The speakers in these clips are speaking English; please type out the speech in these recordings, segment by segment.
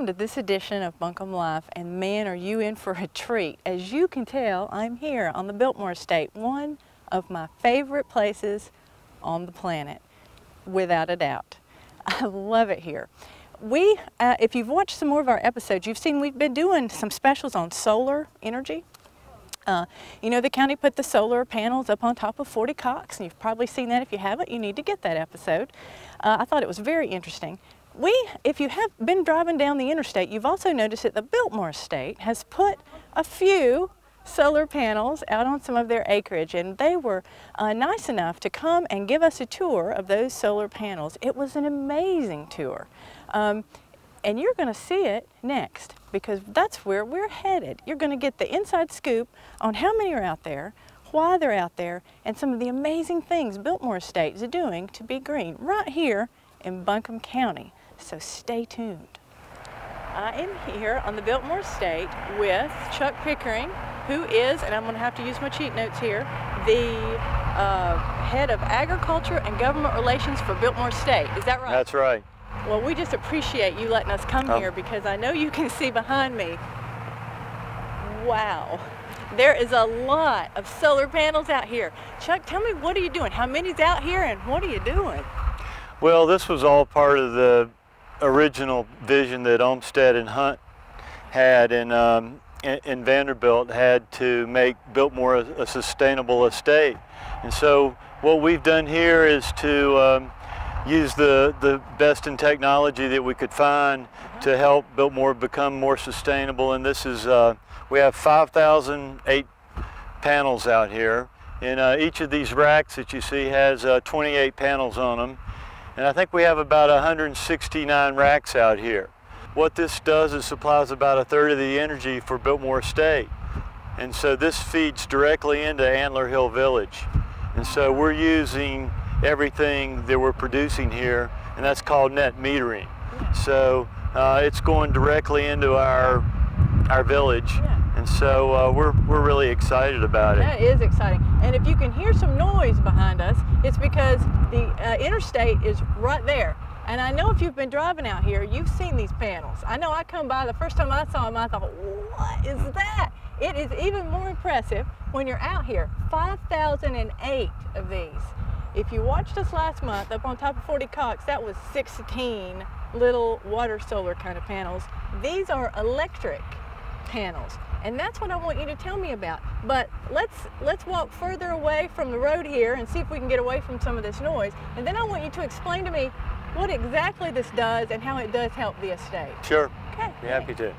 welcome to this edition of Buncombe Life, and man, are you in for a treat. As you can tell, I'm here on the Biltmore Estate, one of my favorite places on the planet, without a doubt. I love it here. We, uh, if you've watched some more of our episodes, you've seen we've been doing some specials on solar energy. Uh, you know, the county put the solar panels up on top of 40 Coxe, and you've probably seen that. If you haven't, you need to get that episode. Uh, I thought it was very interesting. We, if you have been driving down the interstate, you've also noticed that the Biltmore Estate has put a few solar panels out on some of their acreage and they were uh, nice enough to come and give us a tour of those solar panels. It was an amazing tour. Um, and you're going to see it next because that's where we're headed. You're going to get the inside scoop on how many are out there, why they're out there, and some of the amazing things Biltmore Estate is doing to be green right here in Buncombe County so stay tuned. I am here on the Biltmore Estate with Chuck Pickering, who is, and I'm going to have to use my cheat notes here, the uh, head of agriculture and government relations for Biltmore Estate. Is that right? That's right. Well, we just appreciate you letting us come oh. here because I know you can see behind me. Wow. There is a lot of solar panels out here. Chuck, tell me, what are you doing? How many's out here and what are you doing? Well, this was all part of the original vision that Olmsted and Hunt had in, um, in, Vanderbilt had to make Biltmore a, a, sustainable estate. And so what we've done here is to um, use the, the best in technology that we could find to help Biltmore become more sustainable. And this is, uh, we have 5,008 panels out here. And uh, each of these racks that you see has uh, 28 panels on them. And I think we have about 169 racks out here. What this does is supplies about a third of the energy for Biltmore Estate. And so this feeds directly into Antler Hill Village. And so we're using everything that we're producing here, and that's called net metering. So uh, it's going directly into our, our village. Yeah. And so uh, we're, we're really excited about it. That is exciting. And if you can hear some noise behind us, it's because the uh, interstate is right there. And I know if you've been driving out here, you've seen these panels. I know I come by, the first time I saw them, I thought, what is that? It is even more impressive when you're out here. 5,008 of these. If you watched us last month up on top of 40 Coxe, that was 16 little water solar kind of panels. These are electric panels. And that's what I want you to tell me about. But let's, let's walk further away from the road here and see if we can get away from some of this noise. And then I want you to explain to me what exactly this does and how it does help the estate. Sure. Okay. Be happy to.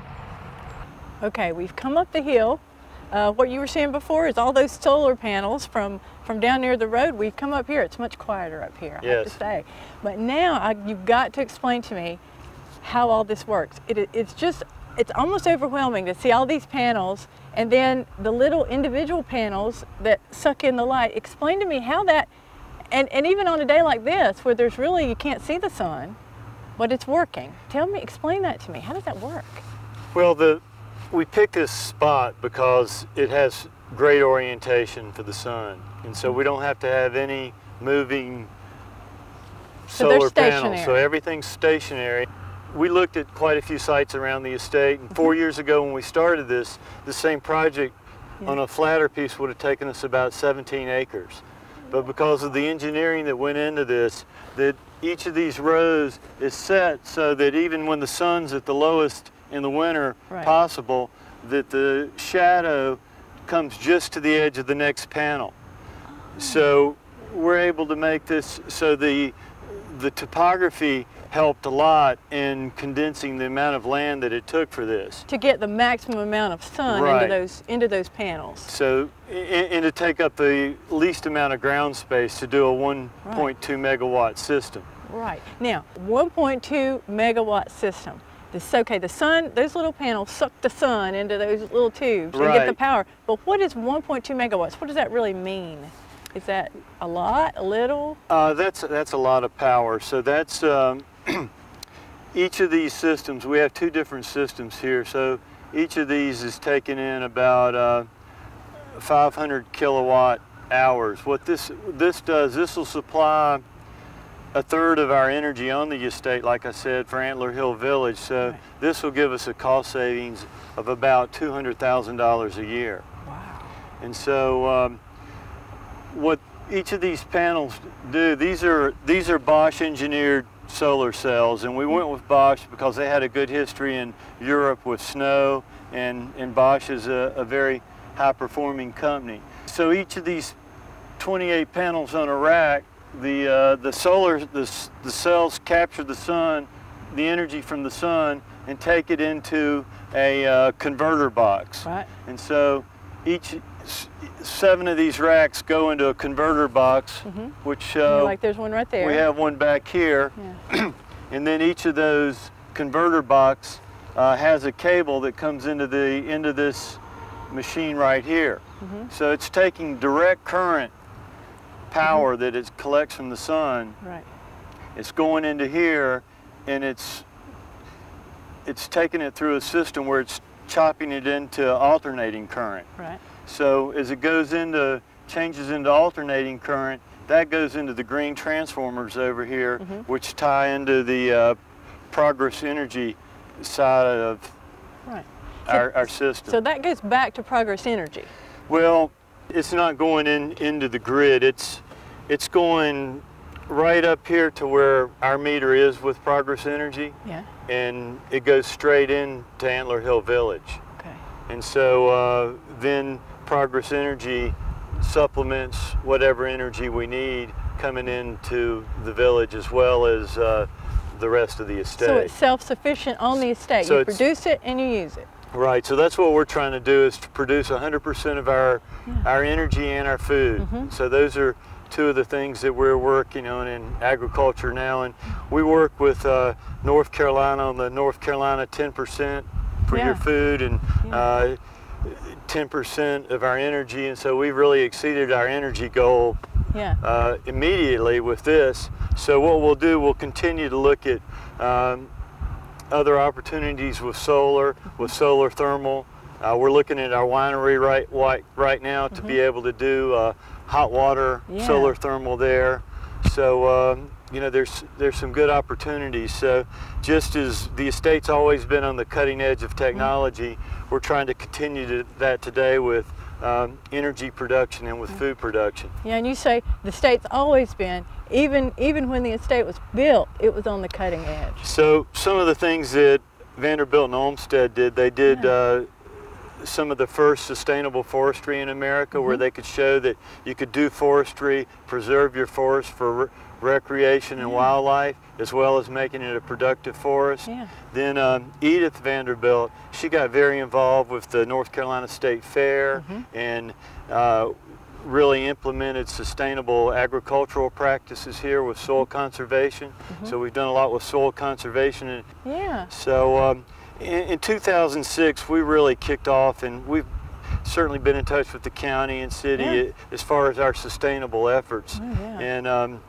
Okay, we've come up the hill. Uh, what you were saying before is all those solar panels from, from down near the road. We've come up here. It's much quieter up here, I yes. have to say. But now I, you've got to explain to me how all this works. It, it's just it's almost overwhelming to see all these panels and then the little individual panels that suck in the light. Explain to me how that, and, and even on a day like this where there's really, you can't see the sun, but it's working. Tell me, explain that to me. How does that work? Well, the, we picked this spot because it has great orientation for the sun. And so hmm. we don't have to have any moving so solar panels. So everything's stationary we looked at quite a few sites around the estate and four mm-hmm. years ago when we started this, the same project yeah. on a flatter piece would have taken us about 17 acres. But because of the engineering that went into this, that each of these rows is set so that even when the sun's at the lowest in the winter right. possible, that the shadow comes just to the edge of the next panel. So we're able to make this so the the topography helped a lot in condensing the amount of land that it took for this. To get the maximum amount of sun right. into those into those panels. So, and to take up the least amount of ground space to do a 1.2 right. megawatt system. Right. Now, 1.2 megawatt system. This, okay, the sun, those little panels suck the sun into those little tubes right. and get the power. But what is 1.2 megawatts? What does that really mean? Is that a lot, a little? Uh, that's, that's a lot of power. So that's, um, each of these systems, we have two different systems here, so each of these is taking in about uh, 500 kilowatt hours. What this, this does, this will supply a third of our energy on the estate, like I said, for Antler Hill Village. So Right. this will give us a cost savings of about $200,000 a year. Wow. And so um, what each of these panels do, these are, these are Bosch engineered solar cells and we went with Bosch because they had a good history in Europe with snow and, and Bosch is a, a very high performing company. So each of these 28 panels on a rack, the, uh, the solar, the, the cells capture the sun, the energy from the sun and take it into a uh, converter box. Right. And so each seven of these racks go into a converter box, which uh, like there's one right there. we have one back here. Yeah. and then each of those converter box uh, has a cable that comes into the into this machine right here. Mm-hmm. So it's taking direct current power that it collects from the sun. Right. It's going into here, and it's it's taking it through a system where it's chopping it into alternating current. Right. So as it goes into, changes into alternating current, that goes into the green transformers over here, which tie into the uh, Progress Energy side of Right. our, our system. So that goes back to Progress Energy. well, it's not going in into the grid. It's it's going right up here to where our meter is with Progress Energy, Yeah. and it goes straight into Antler Hill Village. Okay. And so uh, then Progress Energy supplements whatever energy we need coming into the village as well as uh, the rest of the estate. So it's self-sufficient on the estate. So you produce it and you use it. Right, so that's what we're trying to do is to produce 100% of our, our energy and our food. So those are two of the things that we're working on in agriculture now. And we work with uh, North Carolina on the North Carolina 10% for Yeah. your food and Yeah. uh, 10% of our energy. And so we've really exceeded our energy goal Yeah. uh, immediately with this. So what we'll do, we'll continue to look at um, other opportunities with solar, with solar thermal. Uh, we're looking at our winery right right, right now to be able to do uh, hot water Yeah. solar thermal there. So um, you know, there's there's some good opportunities. So just as the estate's always been on the cutting edge of technology, we're trying to continue to, that today with um, energy production and with food production. Yeah, and you say the state's always been, even even when the estate was built, it was on the cutting edge. So some of the things that Vanderbilt and Olmsted did, they did Yeah. uh, some of the first sustainable forestry in America where Mm-hmm. they could show that you could do forestry, preserve your forest for re- recreation and wildlife, as well as making it a productive forest. Yeah. Then um, Edith Vanderbilt, she got very involved with the North Carolina State Fair Mm-hmm. and uh, really implemented sustainable agricultural practices here with soil conservation. Mm-hmm. So we've done a lot with soil conservation. And Yeah. so um, in, in 2006, we really kicked off and we've certainly been in touch with the county and city Yeah. as far as our sustainable efforts. Oh, yeah. And um,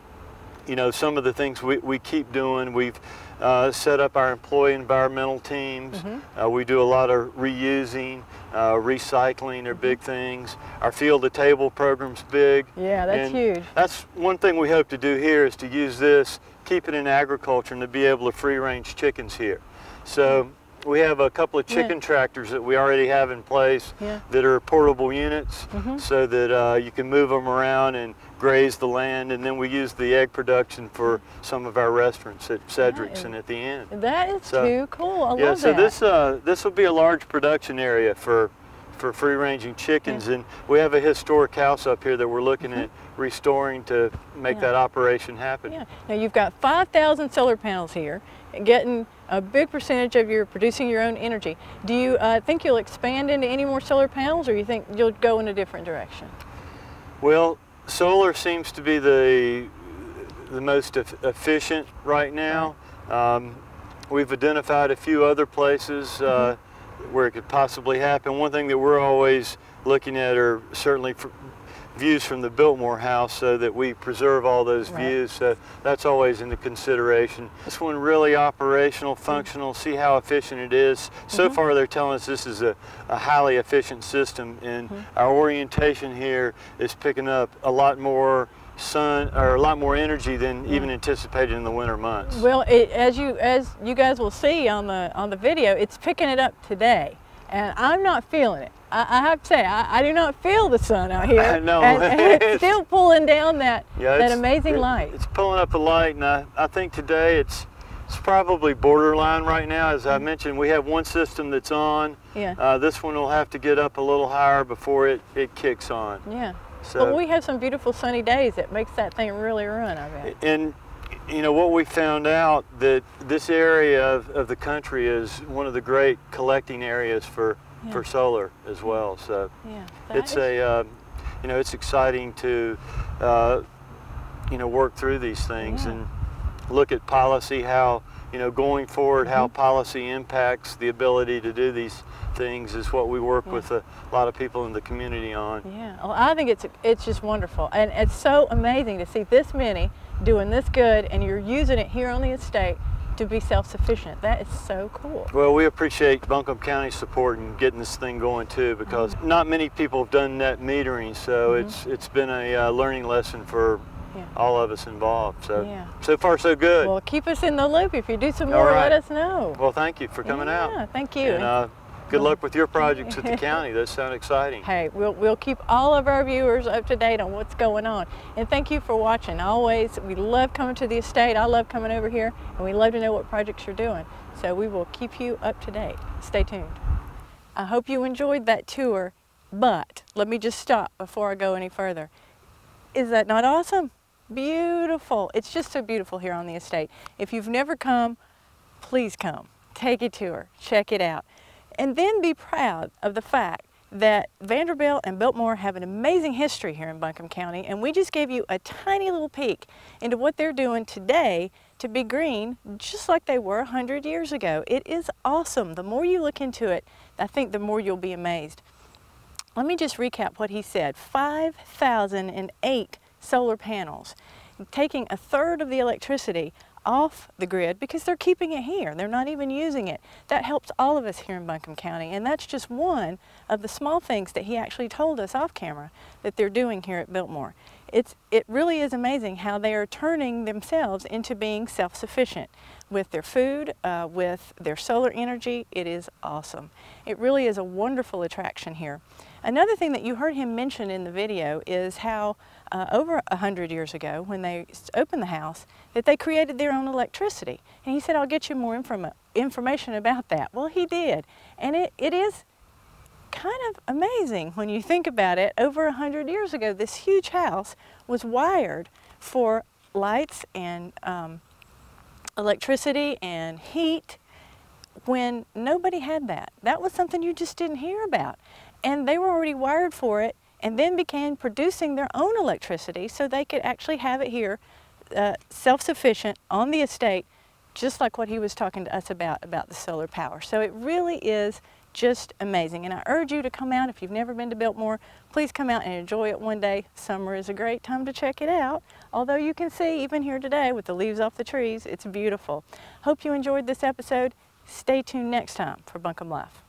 you know, some of the things we, we keep doing, we've uh, set up our employee environmental teams. Mm-hmm. Uh, we do a lot of reusing, uh, recycling are big things. Our field to table program's big. Yeah, that's And huge. That's one thing we hope to do here is to use this, keep it in agriculture and to be able to free range chickens here. So we have a couple of Yeah. chicken tractors that we already have in place Yeah. that are portable units Mhm. so that uh, you can move them around and graze the land and then we use the egg production for some of our restaurants at Cedric's Right. and at the Inn. That is So- too cool. I yeah, love so that. this uh, this will be a large production area for for free ranging chickens and we have a historic house up here that we're looking at restoring to make Mm-hmm. Yeah. that operation happen. Yeah. Now you've got 5,000 solar panels here, getting a big percentage of your producing your own energy. Do you uh, think you'll expand into any more solar panels, or you think you'll go in a different direction? Well, solar seems to be the the most eff- efficient right now. Um, we've identified a few other places uh, where it could possibly happen. One thing that we're always looking at are certainly views from the Biltmore House so that we preserve all those Right. views. So that's always in the consideration. This one really operational, functional, see how efficient it is. So mm-hmm. far they're telling us this is a, a highly efficient system and mm-hmm. our orientation here is picking up a lot more sun or a lot more energy than mm-hmm. even anticipated in the winter months. Well, it, as you as you guys will see on the on the video, it's picking it up today, and I'm not feeling it. I, I have to say, I, I do not feel the sun out here. No, and, and it's still pulling down that Yeah, that amazing it- light. It's pulling up the light, and I, I think today it's it's probably borderline right now. As I mentioned, we have one system that's on. Yeah. Uh, this one will have to get up a little higher before it, it kicks on. yeah. So, but we have some beautiful sunny days that makes that thing really run. I bet. and you know what we found out that this area of, of the country is one of the great collecting areas for Yeah. for solar as well. So Yeah. it's a uh, you know it's exciting to uh, you know work through these things Yeah. and look at policy how you know going forward how Mm-hmm. policy impacts the ability to do these things is what we work Yeah. with a lot of people in the community on. Yeah, well, I think it's it's just wonderful, and it's so amazing to see this many doing this good, and you're using it here on the estate to be self-sufficient. That is so cool. Well, we appreciate Buncombe County's support in getting this thing going too, because Mm-hmm. not many people have done net metering, so it's it's been a uh, learning lesson for Yeah. all of us involved. So Yeah. so far so good. Well, keep us in the loop. If you do some more, right. let us know. Well, thank you for coming out. Yeah, thank you. And uh, good luck with your projects at the county. Those sound exciting. Hey, we'll, we'll keep all of our viewers up to date on what's going on. And thank you for watching. Always, we love coming to the estate. I love coming over here, and we love to know what projects you're doing. So we will keep you up to date. Stay tuned. I hope you enjoyed that tour, but let me just stop before I go any further. Is that not awesome? Beautiful. It's just so beautiful here on the estate. If you've never come, please come. Take a tour. Check it out. And then be proud of the fact that Vanderbilt and Biltmore have an amazing history here in Buncombe County, and we just gave you a tiny little peek into what they're doing today to be green, just like they were 100 years ago. It is awesome. The more you look into it, I think the more you'll be amazed. Let me just recap what he said. 5,008 solar panels, taking a third of the electricity off the grid because they're keeping it here. They're not even using it. That helps all of us here in Buncombe County, and that's just one of the small things that he actually told us off camera that they're doing here at Biltmore. It's, it really is amazing how they are turning themselves into being self-sufficient with their food, uh, with their solar energy. It is awesome. It really is a wonderful attraction here. Another thing that you heard him mention in the video is how uh, over a hundred years ago, when they opened the house, that they created their own electricity. And he said, I'll get you more informa- information about that. Well, he did. And it, it is kind of amazing when you think about it. Over a hundred years ago, this huge house was wired for lights and um, electricity and heat when nobody had that. That was something you just didn't hear about. And they were already wired for it and then began producing their own electricity so they could actually have it here uh, self-sufficient on the estate just like what he was talking to us about about the solar power. So it really is just amazing. And I urge you to come out if you've never been to Biltmore, please come out and enjoy it one day. Summer is a great time to check it out. Although you can see even here today with the leaves off the trees, it's beautiful. Hope you enjoyed this episode. Stay tuned next time for Buncombe Life.